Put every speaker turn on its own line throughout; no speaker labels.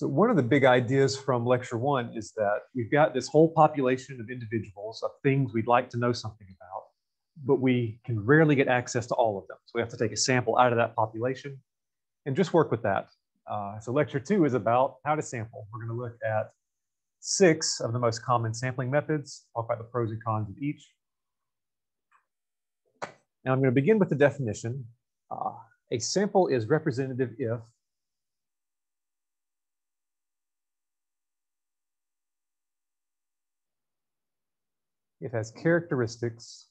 So one of the big ideas from lecture one is that we've got this whole population of individuals of things we'd like to know something about, but we can rarely get access to all of them. So we have to take a sample out of that population and just work with that. Uh, so lecture two is about how to sample. We're gonna look at six of the most common sampling methods, talk about the pros and cons of each. Now I'm gonna begin with the definition. Uh, a sample is representative if it has characteristics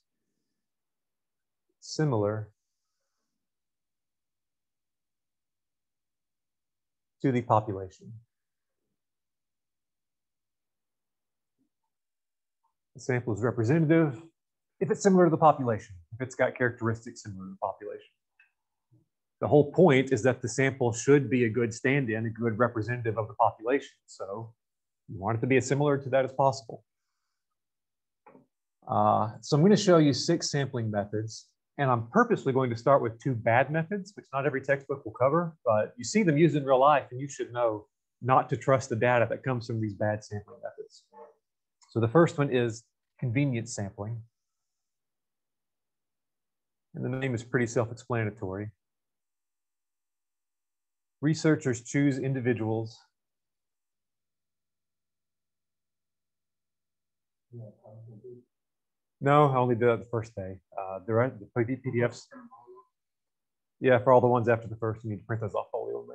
similar to the population. The sample is representative if it's similar to the population, if it's got characteristics similar to the population. The whole point is that the sample should be a good stand-in, a good representative of the population. So you want it to be as similar to that as possible. Uh, so I'm going to show you six sampling methods, and I'm purposely going to start with two bad methods, which not every textbook will cover, but you see them used in real life, and you should know not to trust the data that comes from these bad sampling methods. So the first one is convenience sampling. And the name is pretty self-explanatory. Researchers choose individuals No, I only did that the first day. Uh, the, right, the PDFs. Yeah, for all the ones after the first, you need to print those off Folio and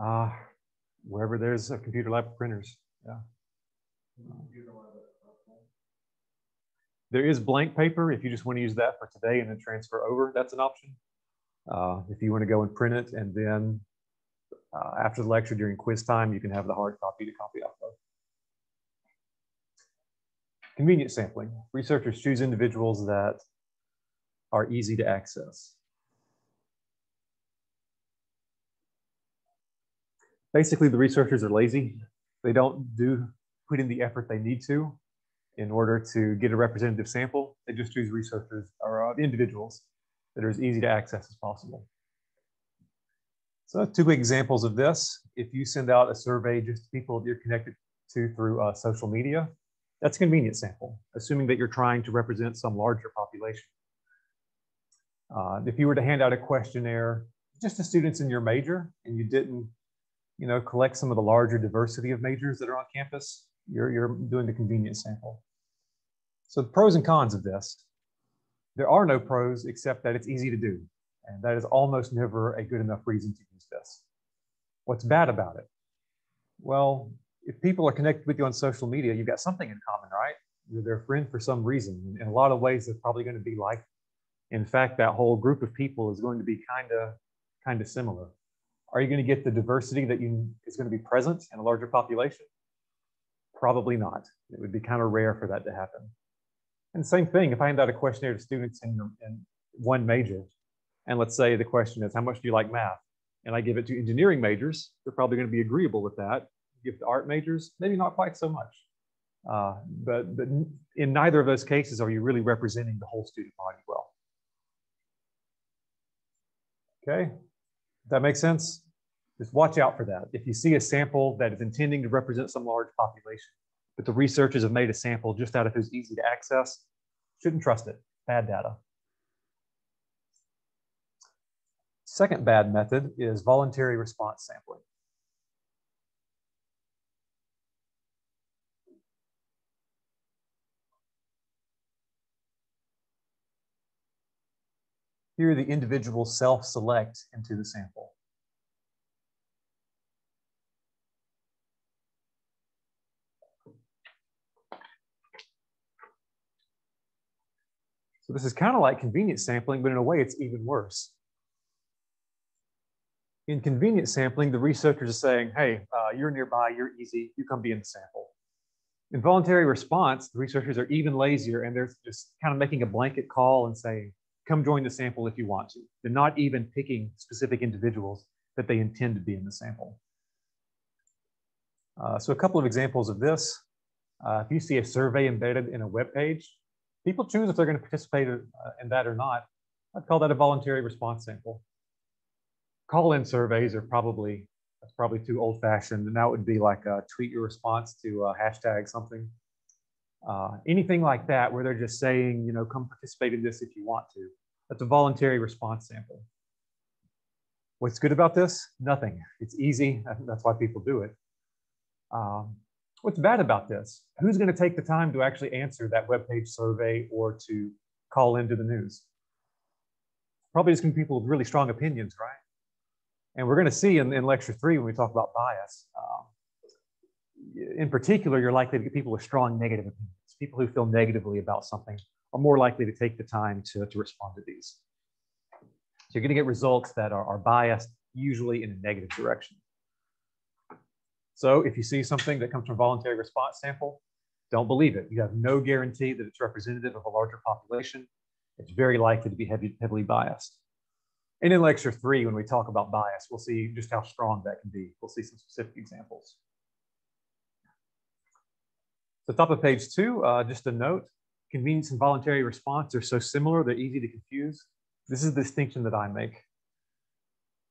Uh, wherever there's a computer lab printers. Yeah. There is blank paper if you just want to use that for today and then transfer over. That's an option. Uh, if you want to go and print it and then uh, after the lecture during quiz time, you can have the hard copy to copy off of. Convenient sampling. Researchers choose individuals that are easy to access. Basically, the researchers are lazy. They don't do put in the effort they need to in order to get a representative sample. They just choose researchers or uh, individuals that are as easy to access as possible. So two examples of this. If you send out a survey just to people that you're connected to through uh, social media, that's a convenient sample, assuming that you're trying to represent some larger population. Uh, if you were to hand out a questionnaire just to students in your major and you didn't you know, collect some of the larger diversity of majors that are on campus, you're, you're doing the convenient sample. So the pros and cons of this, there are no pros except that it's easy to do. And that is almost never a good enough reason to use this. What's bad about it? Well, if people are connected with you on social media, you've got something in common, right? You're their friend for some reason. In a lot of ways, they're probably going to be like. In fact, that whole group of people is going to be kind of kind of similar. Are you going to get the diversity that you is going to be present in a larger population? Probably not. It would be kind of rare for that to happen. And same thing, if I hand out a questionnaire to students in, in one major, and let's say the question is, how much do you like math? And I give it to engineering majors, they're probably going to be agreeable with that give to art majors, maybe not quite so much. Uh, but, but in neither of those cases are you really representing the whole student body well. Okay, that makes sense? Just watch out for that. If you see a sample that is intending to represent some large population, but the researchers have made a sample just out of who's easy to access, shouldn't trust it, bad data. Second bad method is voluntary response sampling. Here, the individual self-select into the sample. So this is kind of like convenience sampling, but in a way it's even worse. In convenience sampling, the researchers are saying, hey, uh, you're nearby, you're easy, you come be in the sample. In voluntary response, the researchers are even lazier and they're just kind of making a blanket call and saying, come join the sample if you want to. They're not even picking specific individuals that they intend to be in the sample. Uh, so a couple of examples of this. Uh, if you see a survey embedded in a web page, people choose if they're going to participate uh, in that or not. I'd call that a voluntary response sample. Call-in surveys are probably, that's probably too old-fashioned, and that would be like a tweet your response to a hashtag something. Uh, anything like that where they're just saying, you know, come participate in this if you want to. That's a voluntary response sample. What's good about this? Nothing. It's easy. That's why people do it. Um, what's bad about this? Who's going to take the time to actually answer that web page survey or to call into the news? Probably just going to be people with really strong opinions, right? And we're going to see in, in lecture three when we talk about bias. Uh, in particular, you're likely to get people with strong negative opinions. People who feel negatively about something are more likely to take the time to, to respond to these. So you're going to get results that are, are biased, usually in a negative direction. So if you see something that comes from voluntary response sample, don't believe it. You have no guarantee that it's representative of a larger population. It's very likely to be heavy, heavily biased. And in lecture three, when we talk about bias, we'll see just how strong that can be. We'll see some specific examples. The top of page two, uh, just a note, convenience and voluntary response are so similar, they're easy to confuse. This is the distinction that I make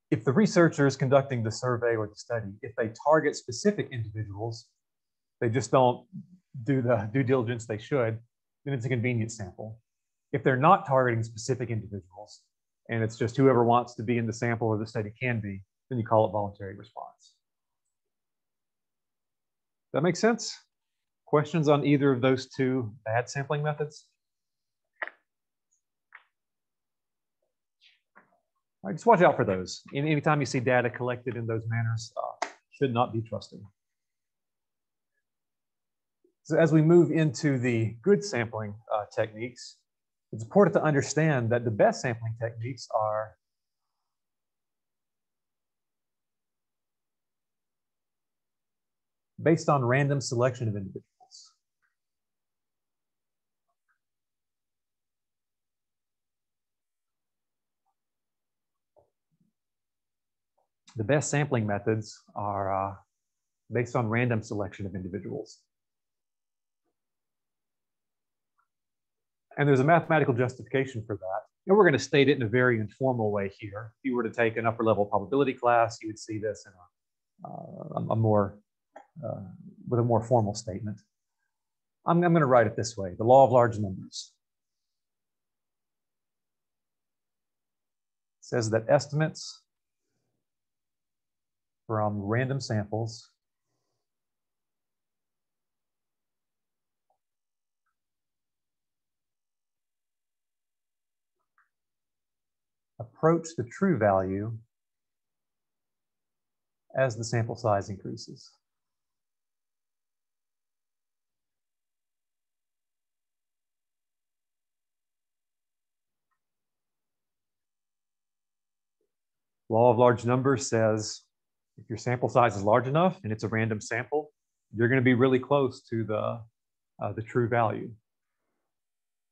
if the researcher is conducting the survey or the study, if they target specific individuals, they just don't do the due diligence they should, then it's a convenience sample. If they're not targeting specific individuals, and it's just whoever wants to be in the sample or the study can be, then you call it voluntary response. That makes sense? Questions on either of those two bad sampling methods? Right, just watch out for those. Anytime you see data collected in those manners, uh, should not be trusted. So as we move into the good sampling uh, techniques, it's important to understand that the best sampling techniques are based on random selection of individuals. The best sampling methods are uh, based on random selection of individuals. And there's a mathematical justification for that. And we're going to state it in a very informal way here. If you were to take an upper level probability class, you would see this in a, uh, a more, uh, with a more formal statement. I'm, I'm going to write it this way, the law of large numbers. says that estimates from random samples. Approach the true value as the sample size increases. Law of large numbers says if your sample size is large enough and it's a random sample, you're going to be really close to the, uh, the true value.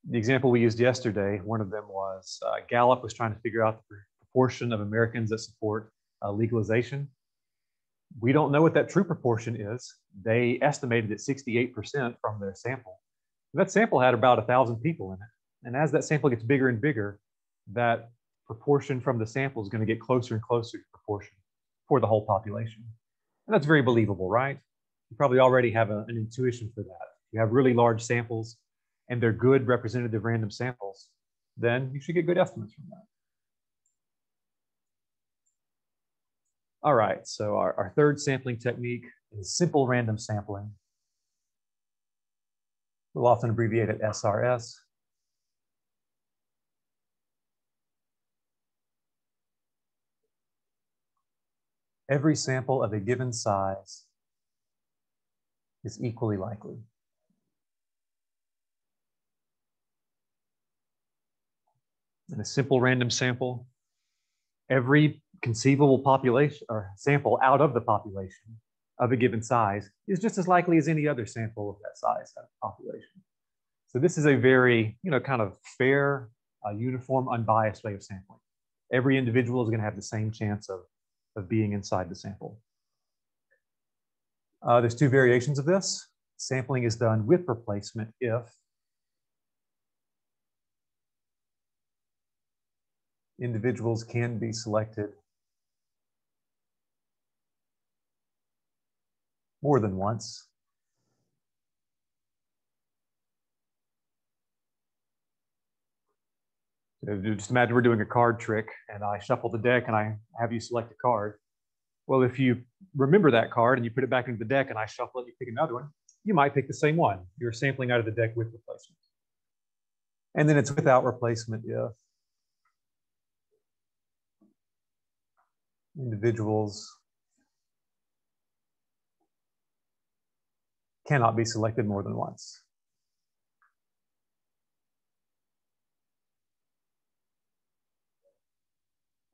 The example we used yesterday, one of them was uh, Gallup was trying to figure out the proportion of Americans that support uh, legalization. We don't know what that true proportion is. They estimated it 68% from their sample. That sample had about a thousand people in it. And as that sample gets bigger and bigger, that proportion from the sample is going to get closer and closer to proportion for the whole population. And that's very believable, right? You probably already have a, an intuition for that. If you have really large samples and they're good representative random samples, then you should get good estimates from that. All right, so our, our third sampling technique is simple random sampling. We'll often abbreviate it SRS. Every sample of a given size is equally likely. In a simple random sample, every conceivable population or sample out of the population of a given size is just as likely as any other sample of that size of population. So this is a very, you know, kind of fair, uh, uniform, unbiased way of sampling. Every individual is going to have the same chance of of being inside the sample. Uh, there's two variations of this. Sampling is done with replacement if individuals can be selected more than once Uh, just imagine we're doing a card trick and I shuffle the deck and I have you select a card. Well, if you remember that card and you put it back into the deck and I shuffle it, you pick another one, you might pick the same one. You're sampling out of the deck with replacement. And then it's without replacement if individuals cannot be selected more than once.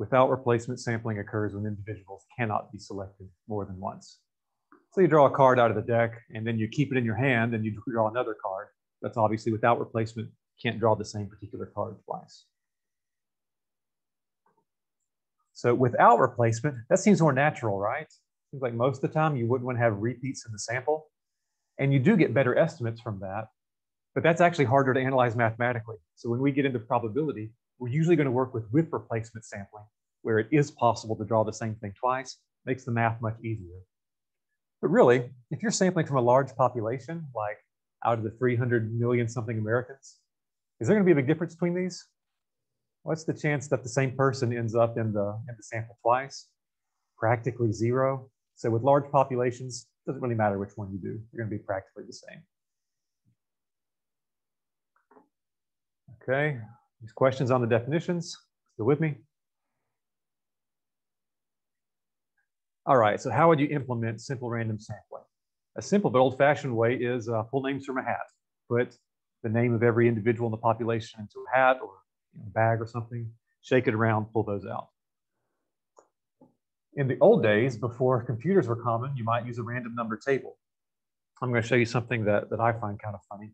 Without replacement sampling occurs when individuals cannot be selected more than once. So you draw a card out of the deck and then you keep it in your hand and you draw another card. That's obviously without replacement, can't draw the same particular card twice. So without replacement, that seems more natural, right? Seems like most of the time you wouldn't want to have repeats in the sample. And you do get better estimates from that, but that's actually harder to analyze mathematically. So when we get into probability, we're usually going to work with with replacement sampling, where it is possible to draw the same thing twice, makes the math much easier. But really, if you're sampling from a large population, like out of the 300 million something Americans, is there going to be a big difference between these? What's the chance that the same person ends up in the, in the sample twice? Practically zero. So with large populations, doesn't really matter which one you do. You're going to be practically the same. Okay, questions on the definitions, still with me? All right, so how would you implement simple random sampling? A simple but old-fashioned way is uh, pull names from a hat. Put the name of every individual in the population into a hat or a bag or something, shake it around, pull those out. In the old days, before computers were common, you might use a random number table. I'm going to show you something that, that I find kind of funny.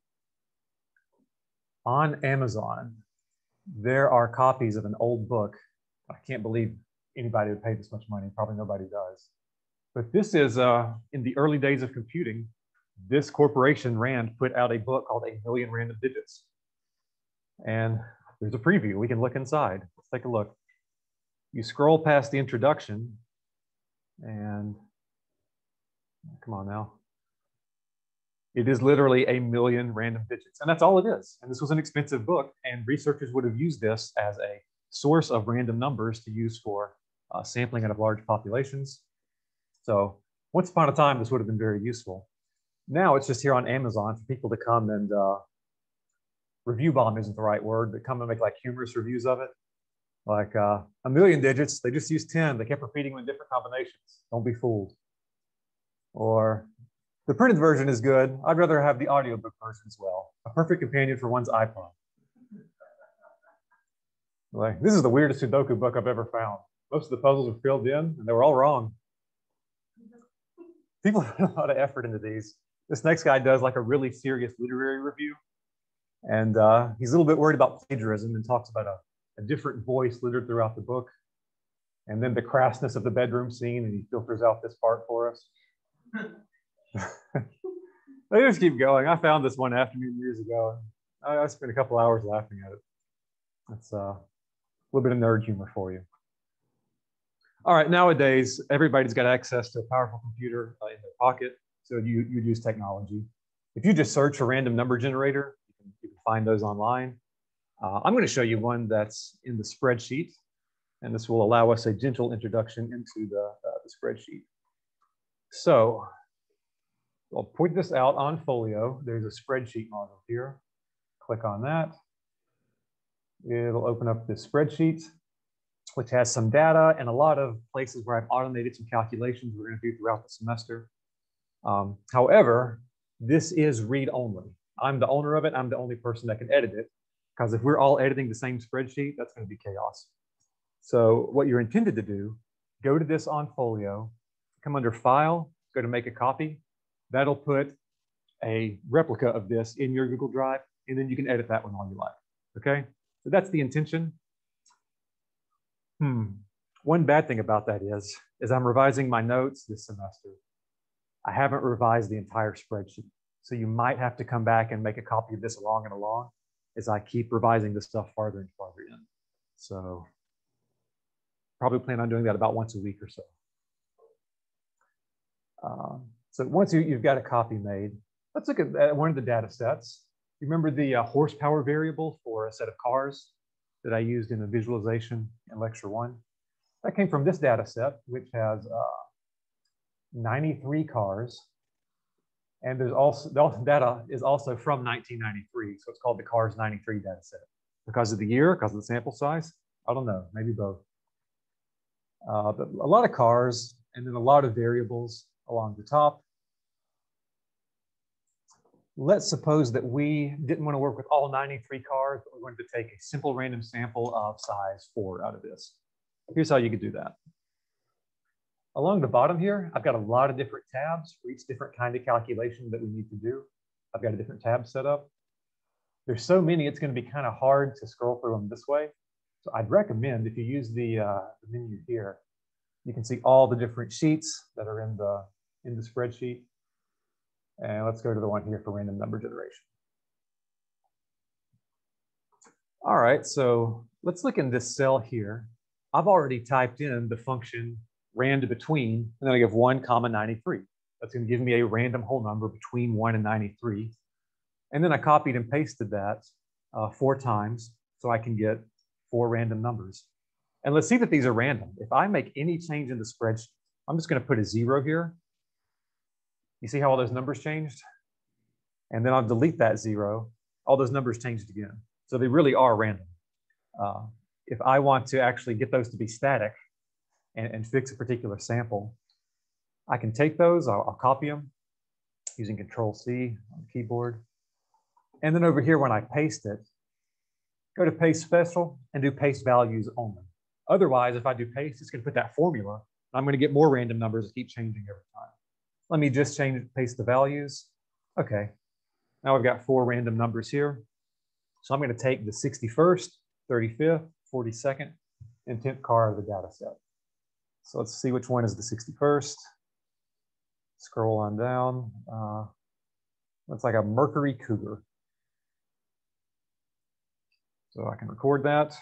On Amazon, there are copies of an old book. I can't believe anybody would pay this much money. Probably nobody does. But this is uh, in the early days of computing. This corporation, Rand, put out a book called A Million Random Digits. And there's a preview. We can look inside. Let's take a look. You scroll past the introduction and come on now. It is literally a million random digits, and that's all it is. And this was an expensive book, and researchers would have used this as a source of random numbers to use for uh, sampling out of large populations. So once upon a time, this would have been very useful. Now it's just here on Amazon for people to come and uh, review bomb isn't the right word, but come and make like humorous reviews of it. Like uh, a million digits, they just used 10. They kept repeating them in different combinations. Don't be fooled. Or the printed version is good. I'd rather have the audiobook version as well. A perfect companion for one's iPod. Like, this is the weirdest Sudoku book I've ever found. Most of the puzzles are filled in and they were all wrong. People put a lot of effort into these. This next guy does like a really serious literary review. And uh, he's a little bit worried about plagiarism and talks about a, a different voice littered throughout the book. And then the crassness of the bedroom scene, and he filters out this part for us. they just keep going. I found this one afternoon years ago. I, I spent a couple hours laughing at it. That's uh, a little bit of nerd humor for you. All right, nowadays, everybody's got access to a powerful computer uh, in their pocket, so you, you use technology. If you just search a random number generator, you can, you can find those online. Uh, I'm going to show you one that's in the spreadsheet, and this will allow us a gentle introduction into the, uh, the spreadsheet. So I'll point this out on Folio. There's a spreadsheet module here. Click on that. It'll open up this spreadsheet, which has some data and a lot of places where I've automated some calculations we're going to do throughout the semester. Um, however, this is read only. I'm the owner of it. I'm the only person that can edit it because if we're all editing the same spreadsheet, that's going to be chaos. So what you're intended to do, go to this on Folio, come under File, go to Make a Copy, that'll put a replica of this in your Google Drive, and then you can edit that one all you like. Okay, so that's the intention. Hmm. One bad thing about that is, is I'm revising my notes this semester. I haven't revised the entire spreadsheet. So you might have to come back and make a copy of this along and along as I keep revising this stuff farther and farther in. So probably plan on doing that about once a week or so. Um, So once you, you've got a copy made, let's look at one of the data sets. You remember the uh, horsepower variable for a set of cars that I used in the visualization in lecture one? That came from this data set, which has uh, 93 cars. And there's also, the data is also from 1993. So it's called the CARS 93 data set. Because of the year, because of the sample size? I don't know, maybe both. Uh, but a lot of cars and then a lot of variables along the top. Let's suppose that we didn't want to work with all 93 cars, but we wanted to take a simple random sample of size four out of this. Here's how you could do that. Along the bottom here, I've got a lot of different tabs for each different kind of calculation that we need to do. I've got a different tab set up. There's so many, it's going to be kind of hard to scroll through them this way. So I'd recommend if you use the, uh, the menu here, you can see all the different sheets that are in the, in the spreadsheet. And let's go to the one here for random number generation. All right, so let's look in this cell here. I've already typed in the function rand between, and then I give 1 comma 93. That's going to give me a random whole number between 1 and 93. And then I copied and pasted that uh, four times so I can get four random numbers. And let's see that these are random. If I make any change in the spreadsheet, I'm just going to put a zero here. You see how all those numbers changed? And then I'll delete that zero. All those numbers changed again. So they really are random. Uh, if I want to actually get those to be static and, and fix a particular sample, I can take those, I'll, I'll copy them using Control C on the keyboard. And then over here, when I paste it, go to paste special and do paste values only. Otherwise, if I do paste, it's going to put that formula. I'm going to get more random numbers that keep changing every time. Let me just change, paste the values. Okay, now I've got four random numbers here. So I'm going to take the 61st, 35th, 42nd, and 10th car of the data set. So let's see which one is the 61st. Scroll on down. Uh, looks like a Mercury Cougar. So I can record that.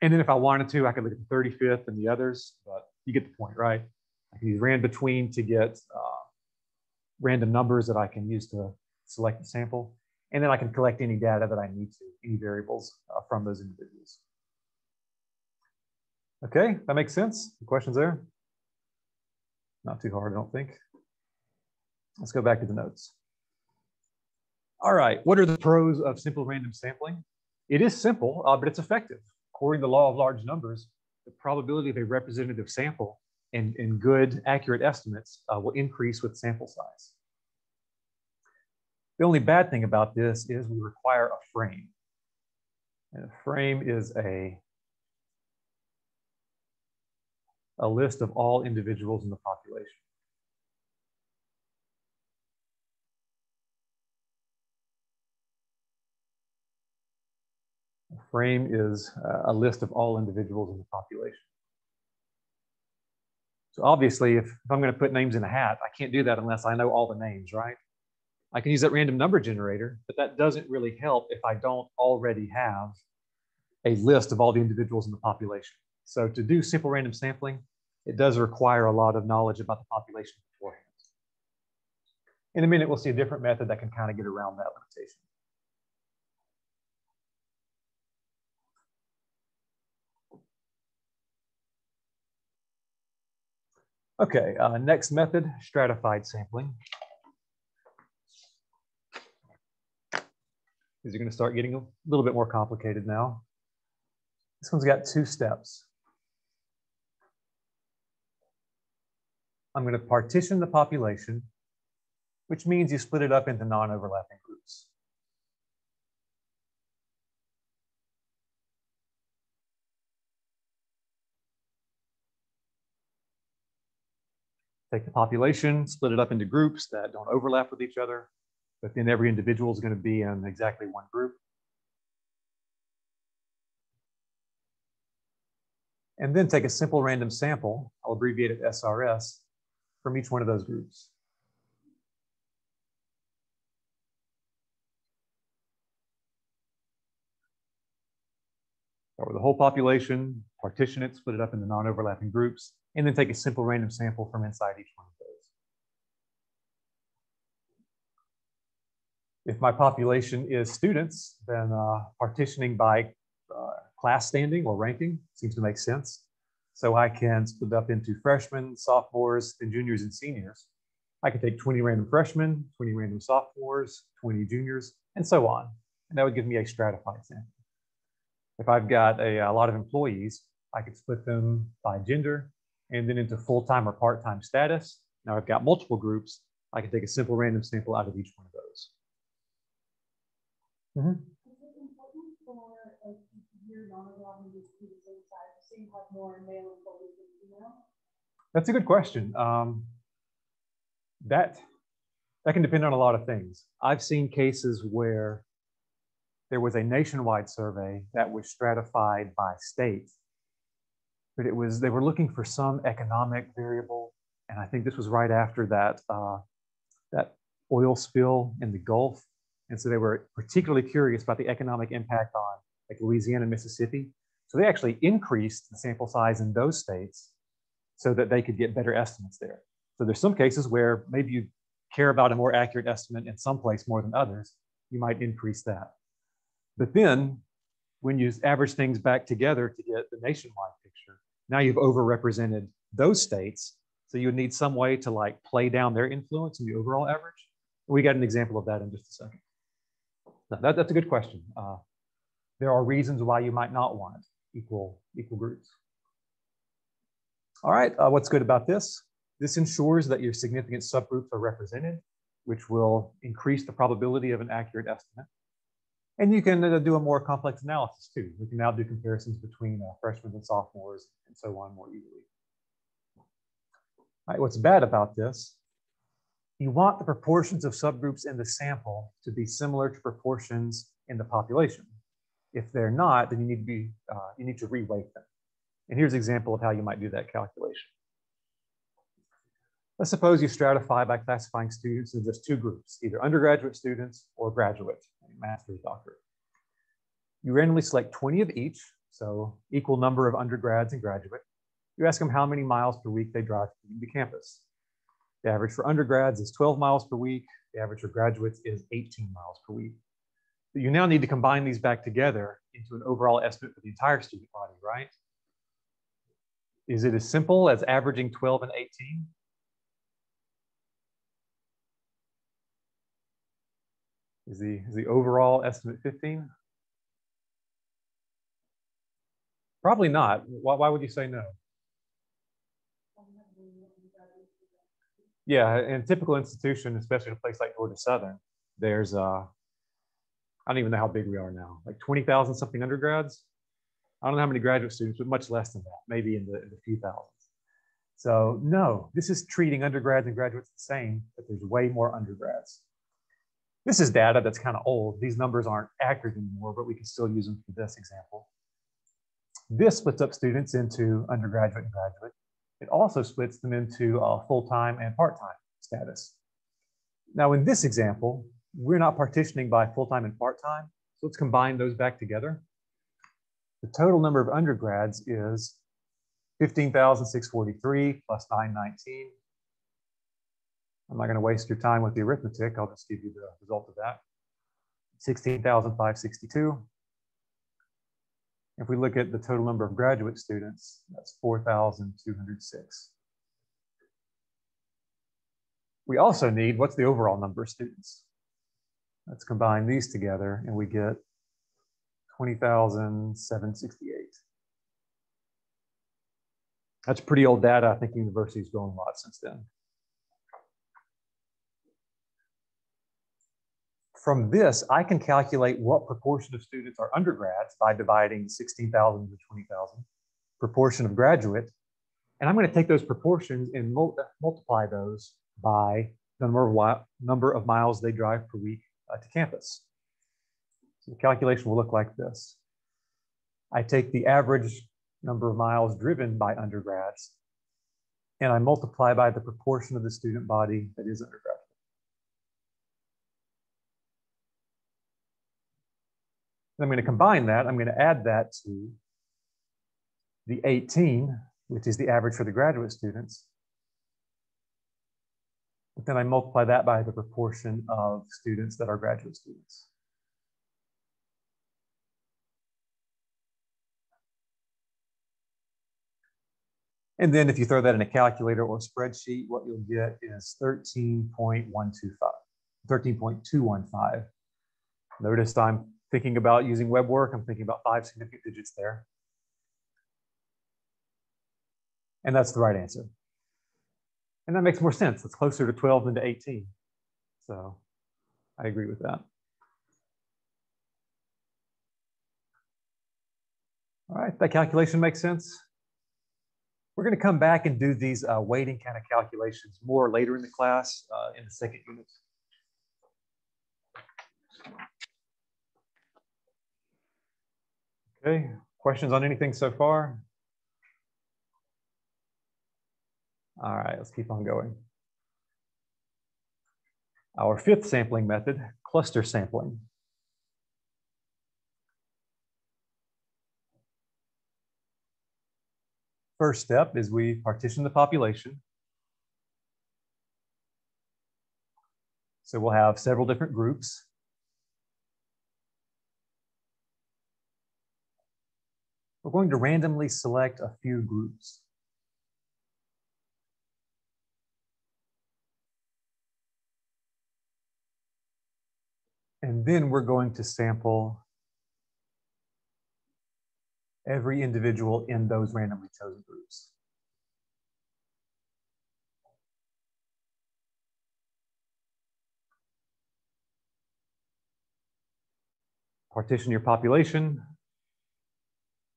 And then if I wanted to, I could look at the 35th and the others, but you get the point, right? I can use rand between to get uh, random numbers that I can use to select the sample. And then I can collect any data that I need to, any variables uh, from those individuals. Okay, that makes sense. The questions there? Not too hard, I don't think. Let's go back to the notes. All right, what are the pros of simple random sampling? It is simple, uh, but it's effective. According to the law of large numbers, the probability of a representative sample and, and good, accurate estimates uh, will increase with sample size. The only bad thing about this is we require a frame. And a frame is a, a list of all individuals in the population. Frame is uh, a list of all individuals in the population. So obviously, if, if I'm going to put names in a hat, I can't do that unless I know all the names, right? I can use that random number generator, but that doesn't really help if I don't already have a list of all the individuals in the population. So to do simple random sampling, it does require a lot of knowledge about the population beforehand. In a minute, we'll see a different method that can kind of get around that limitation. Okay, uh, next method, stratified sampling. These are going to start getting a little bit more complicated now. This one's got two steps. I'm going to partition the population, which means you split it up into non-overlapping groups. Take the population, split it up into groups that don't overlap with each other, but then every individual is going to be in exactly one group. And then take a simple random sample, I'll abbreviate it SRS, from each one of those groups. Cover the whole population, partition it, split it up into non-overlapping groups, and then take a simple random sample from inside each one of those. If my population is students, then uh, partitioning by uh, class standing or ranking seems to make sense. So I can split up into freshmen, sophomores, and juniors and seniors. I could take 20 random freshmen, 20 random sophomores, 20 juniors, and so on. And that would give me a stratified sample. If I've got a, a lot of employees, I could split them by gender and then into full-time or part-time status. Now I've got multiple groups. I can take a simple random sample out of each one of those. Mm -hmm. That's a good question. Um, that that can depend on a lot of things. I've seen cases where there was a nationwide survey that was stratified by state, but it was they were looking for some economic variable, and I think this was right after that uh, that oil spill in the Gulf, and so they were particularly curious about the economic impact on like Louisiana, Mississippi. So they actually increased the sample size in those states so that they could get better estimates there. So there's some cases where maybe you care about a more accurate estimate in some place more than others, you might increase that. But then when you average things back together to get the nationwide picture, now you've overrepresented those states. So you would need some way to like play down their influence in the overall average. We got an example of that in just a second. Now that, that's a good question. Uh, there are reasons why you might not want equal, equal groups. All right, uh, what's good about this? This ensures that your significant subgroups are represented, which will increase the probability of an accurate estimate. And you can uh, do a more complex analysis too. We can now do comparisons between uh, freshmen and sophomores and so on more easily. All right, what's bad about this? You want the proportions of subgroups in the sample to be similar to proportions in the population. If they're not, then you need to be uh, you need to reweight them. And here's an example of how you might do that calculation. Let's suppose you stratify by classifying students into just two groups, either undergraduate students or graduate, master's, doctorate. You randomly select 20 of each, so equal number of undergrads and graduate. You ask them how many miles per week they drive to the campus. The average for undergrads is 12 miles per week. The average for graduates is 18 miles per week. But you now need to combine these back together into an overall estimate for the entire student body, right? Is it as simple as averaging 12 and 18? Is the, is the overall estimate 15? Probably not. Why, why would you say no? Yeah, in a typical institution, especially a place like Georgia Southern, there's uh, I don't even know how big we are now, like 20,000 something undergrads. I don't know how many graduate students, but much less than that, maybe in the, in the few thousands. So no, this is treating undergrads and graduates the same, but there's way more undergrads. This is data that's kind of old. These numbers aren't accurate anymore, but we can still use them for this example. This splits up students into undergraduate and graduate. It also splits them into uh, full-time and part-time status. Now in this example, we're not partitioning by full-time and part-time, so let's combine those back together. The total number of undergrads is 15,643 plus 919. I'm not going to waste your time with the arithmetic. I'll just give you the result of that. 16,562. If we look at the total number of graduate students, that's 4,206. We also need, what's the overall number of students? Let's combine these together and we get 20,768. That's pretty old data. I think university's grown a lot since then. From this, I can calculate what proportion of students are undergrads by dividing 16,000 to 20,000, proportion of graduate, and I'm going to take those proportions and multiply those by the number of, number of miles they drive per week uh, to campus. So the calculation will look like this. I take the average number of miles driven by undergrads, and I multiply by the proportion of the student body that is undergraduate. I'm going to combine that. I'm going to add that to the 18 which is the average for the graduate students. But then I multiply that by the proportion of students that are graduate students. And then if you throw that in a calculator or spreadsheet, what you'll get is 13.125, 13.215. Notice I'm thinking about using WeBWorK. I'm thinking about five significant digits there. And that's the right answer. And that makes more sense. It's closer to 12 than to 18. So I agree with that. All right, that calculation makes sense. We're going to come back and do these uh, weighting kind of calculations more later in the class uh, in the second unit. Okay, questions on anything so far? All right, let's keep on going. Our fifth sampling method, cluster sampling. First step is we partition the population. So we'll have several different groups. We're going to randomly select a few groups. And then we're going to sample every individual in those randomly chosen groups. Partition your population.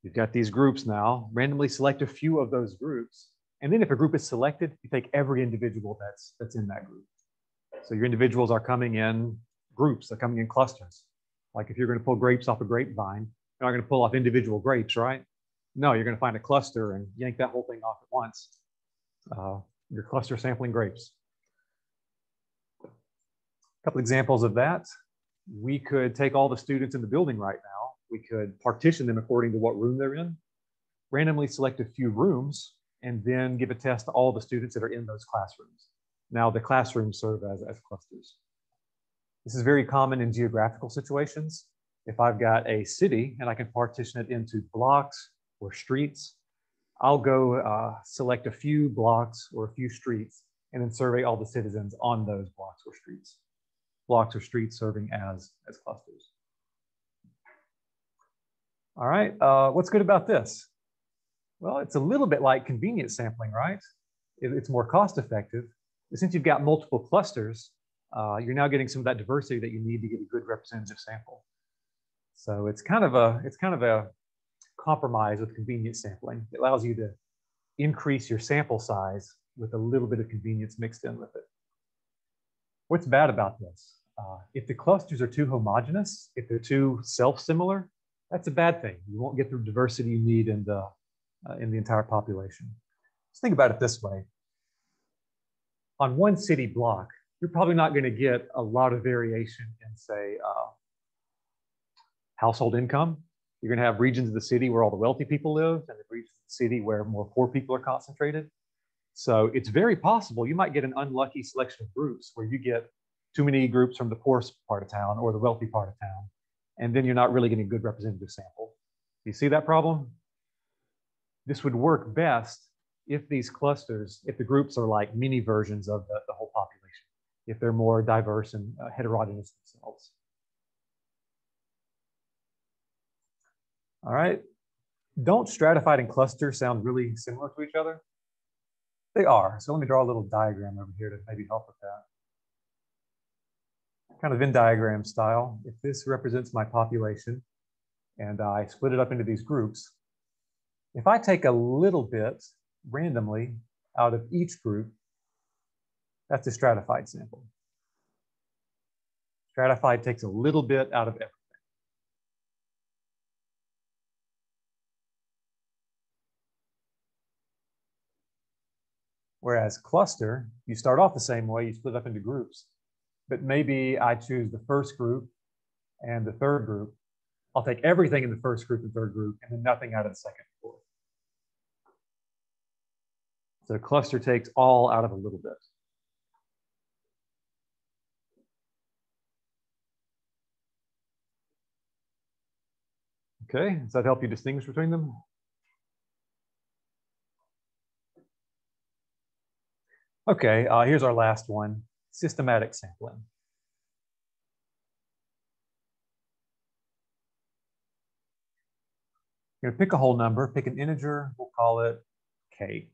You've got these groups now. Randomly select a few of those groups. And then if a group is selected, you take every individual that's, that's in that group. So your individuals are coming in groups that are coming in clusters. Like if you're going to pull grapes off a grapevine, you're not going to pull off individual grapes, right? No, you're going to find a cluster and yank that whole thing off at once. Uh, your cluster sampling grapes. A couple examples of that. We could take all the students in the building right now. We could partition them according to what room they're in, randomly select a few rooms, and then give a test to all the students that are in those classrooms. Now the classrooms serve as, as clusters. This is very common in geographical situations. If I've got a city and I can partition it into blocks or streets, I'll go uh, select a few blocks or a few streets and then survey all the citizens on those blocks or streets. Blocks or streets serving as, as clusters. All right, uh, what's good about this? Well, it's a little bit like convenience sampling, right? It, it's more cost effective. But since you've got multiple clusters, uh, you're now getting some of that diversity that you need to get a good representative sample. So it's kind of a it's kind of a compromise with convenience sampling. It allows you to increase your sample size with a little bit of convenience mixed in with it. What's bad about this? Uh, if the clusters are too homogeneous, if they're too self-similar, that's a bad thing. You won't get the diversity you need in the uh, in the entire population. Just think about it this way. On one city block, you're probably not going to get a lot of variation in, say, uh, household income. You're going to have regions of the city where all the wealthy people live and the regions of the city where more poor people are concentrated. So it's very possible you might get an unlucky selection of groups where you get too many groups from the poorest part of town or the wealthy part of town, and then you're not really getting a good representative sample. You see that problem? This would work best if these clusters, if the groups are like mini versions of the, the whole population if they're more diverse and uh, heterogeneous themselves. All right. Don't stratified and cluster sound really similar to each other? They are. So let me draw a little diagram over here to maybe help with that. Kind of Venn diagram style. If this represents my population and I split it up into these groups, if I take a little bit randomly out of each group that's a stratified sample. Stratified takes a little bit out of everything. Whereas cluster, you start off the same way, you split up into groups. But maybe I choose the first group and the third group. I'll take everything in the first group and third group and then nothing out of the second and fourth. So cluster takes all out of a little bit. Okay, does that help you distinguish between them? Okay, uh, here's our last one, systematic sampling. You're gonna pick a whole number, pick an integer, we'll call it k.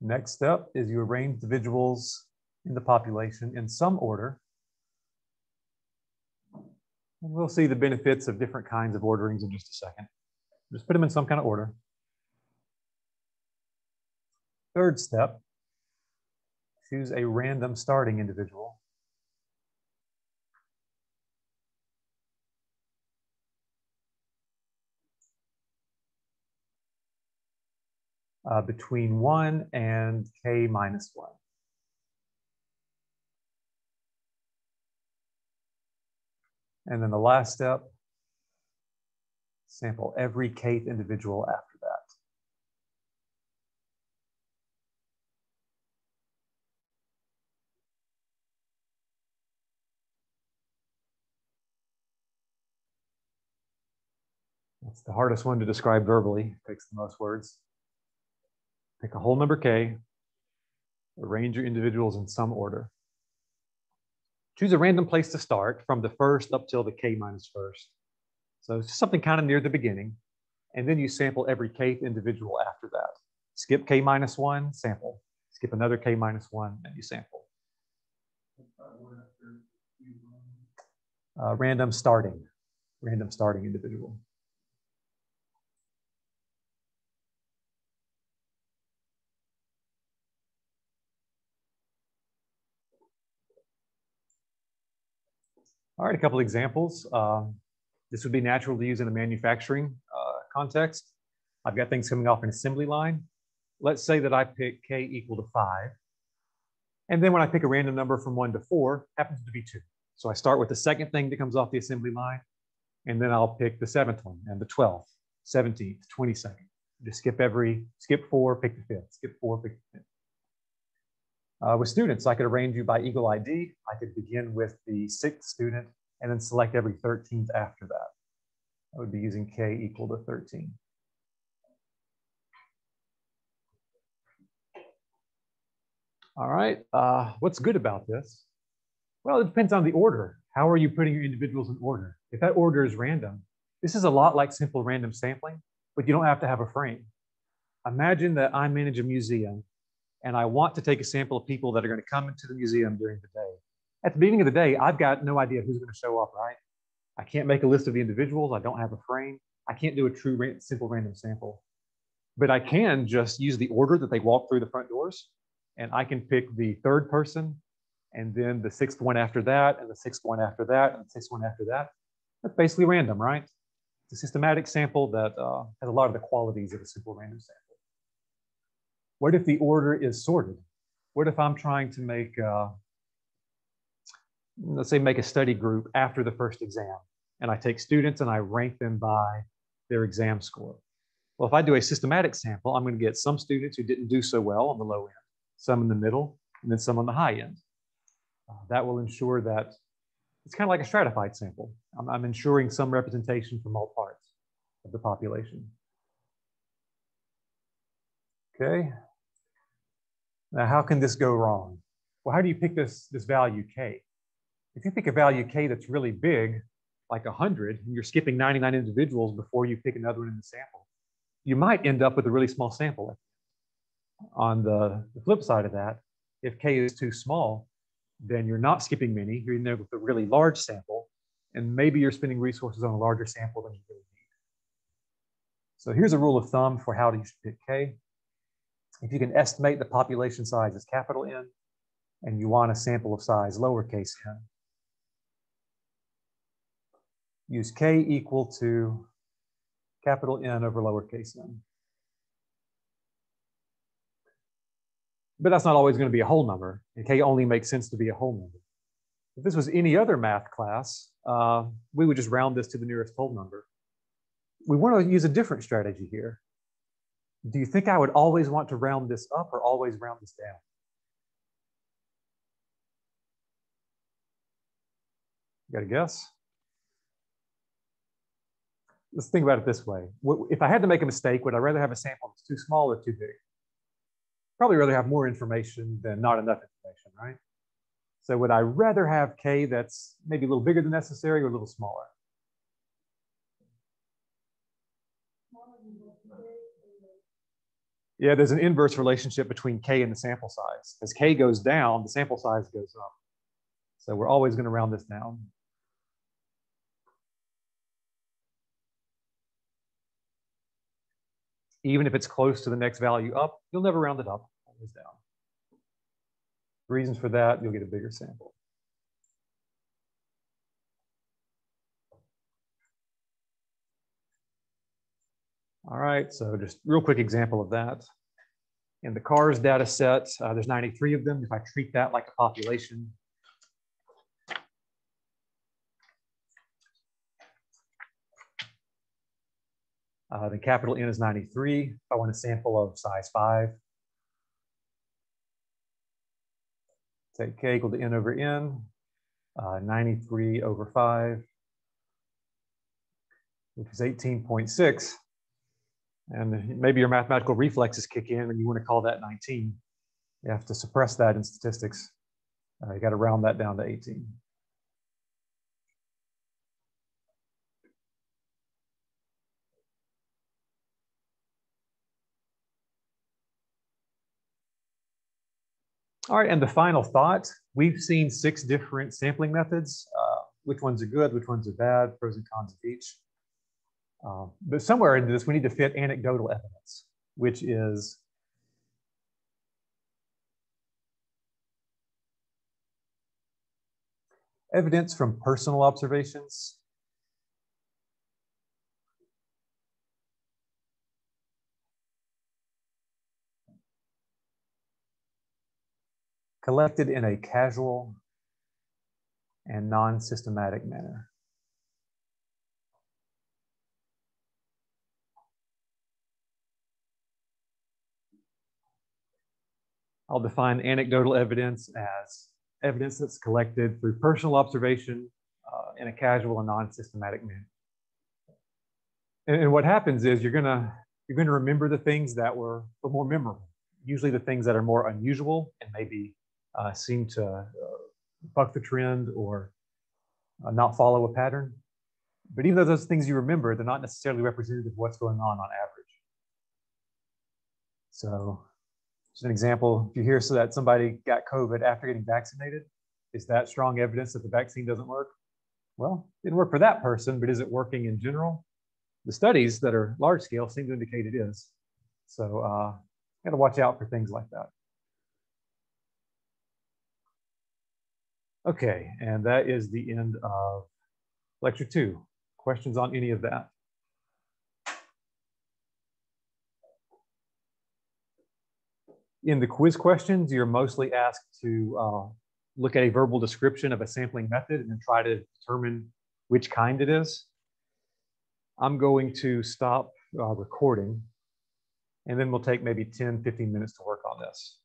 Next step is you arrange the individuals in the population in some order. And we'll see the benefits of different kinds of orderings in just a second. Just put them in some kind of order. Third step, choose a random starting individual. Uh, between 1 and k minus 1. And then the last step, sample every kth individual after That's the hardest one to describe verbally, it takes the most words. Pick a whole number k, arrange your individuals in some order. Choose a random place to start from the first up till the k minus first. So it's something kind of near the beginning. And then you sample every kth individual after that. Skip k minus one, sample. Skip another k minus one, and you sample. Uh, random starting, random starting individual. All right, a couple examples. Um, this would be natural to use in a manufacturing uh, context. I've got things coming off an assembly line. Let's say that I pick k equal to five. And then when I pick a random number from one to four, happens to be two. So I start with the second thing that comes off the assembly line, and then I'll pick the seventh one and the 12th, 17th, 22nd. Just skip every, skip four, pick the fifth, skip four, pick the fifth. Uh, with students, I could arrange you by Eagle ID. I could begin with the sixth student and then select every 13th after that. I would be using k equal to 13. All right, uh, what's good about this? Well, it depends on the order. How are you putting your individuals in order? If that order is random, this is a lot like simple random sampling, but you don't have to have a frame. Imagine that I manage a museum and I want to take a sample of people that are going to come into the museum during the day. At the beginning of the day, I've got no idea who's going to show up, right? I can't make a list of the individuals. I don't have a frame. I can't do a true simple random sample. But I can just use the order that they walk through the front doors. And I can pick the third person and then the sixth one after that, and the sixth one after that, and the sixth one after that. That's basically random, right? It's a systematic sample that uh, has a lot of the qualities of a simple random sample. What if the order is sorted? What if I'm trying to make, uh, let's say, make a study group after the first exam, and I take students and I rank them by their exam score? Well, if I do a systematic sample, I'm going to get some students who didn't do so well on the low end, some in the middle, and then some on the high end. Uh, that will ensure that it's kind of like a stratified sample. I'm, I'm ensuring some representation from all parts of the population. Okay, now, how can this go wrong? Well, how do you pick this, this value k? If you pick a value k that's really big, like 100, and you're skipping 99 individuals before you pick another one in the sample, you might end up with a really small sample. On the, the flip side of that, if k is too small, then you're not skipping many. You're in there with a really large sample, and maybe you're spending resources on a larger sample than you really need. So here's a rule of thumb for how to pick k. If you can estimate the population size as capital N, and you want a sample of size lowercase n, use k equal to capital N over lowercase n. But that's not always going to be a whole number, and k only makes sense to be a whole number. If this was any other math class, uh, we would just round this to the nearest whole number. we want to use a different strategy here. Do you think I would always want to round this up or always round this down? You got a guess? Let's think about it this way. If I had to make a mistake, would I rather have a sample that's too small or too big? Probably rather have more information than not enough information, right? So would I rather have K that's maybe a little bigger than necessary or a little smaller? Yeah, there's an inverse relationship between K and the sample size. As K goes down, the sample size goes up. So we're always going to round this down. Even if it's close to the next value up, you'll never round it up, always down. Reasons for that, you'll get a bigger sample. All right, so just real quick example of that. In the CARS data set, uh, there's 93 of them. If I treat that like a population, uh, the capital N is 93. If I want a sample of size 5, take k equal to n over n, uh, 93 over 5, which is 18.6. And maybe your mathematical reflexes kick in and you want to call that 19. You have to suppress that in statistics. Uh, you got to round that down to 18. All right, and the final thought, we've seen six different sampling methods. Uh, which ones are good, which ones are bad, pros and cons of each. Uh, but somewhere in this, we need to fit anecdotal evidence, which is evidence from personal observations collected in a casual and non-systematic manner. I'll define anecdotal evidence as evidence that's collected through personal observation uh, in a casual and non-systematic manner. And, and, what happens is you're gonna you're gonna remember the things that were the more memorable. Usually the things that are more unusual and maybe uh, seem to uh, buck the trend or uh, not follow a pattern. But even though those things you remember, they're not necessarily representative of what's going on on average. So just an example, if you hear so that somebody got COVID after getting vaccinated, is that strong evidence that the vaccine doesn't work? Well, it didn't work for that person, but is it working in general? The studies that are large scale seem to indicate it is. So uh, got to watch out for things like that. Okay, and that is the end of lecture two. Questions on any of that? In the quiz questions, you're mostly asked to uh, look at a verbal description of a sampling method and then try to determine which kind it is. I'm going to stop uh, recording and then we'll take maybe 10, 15 minutes to work on this.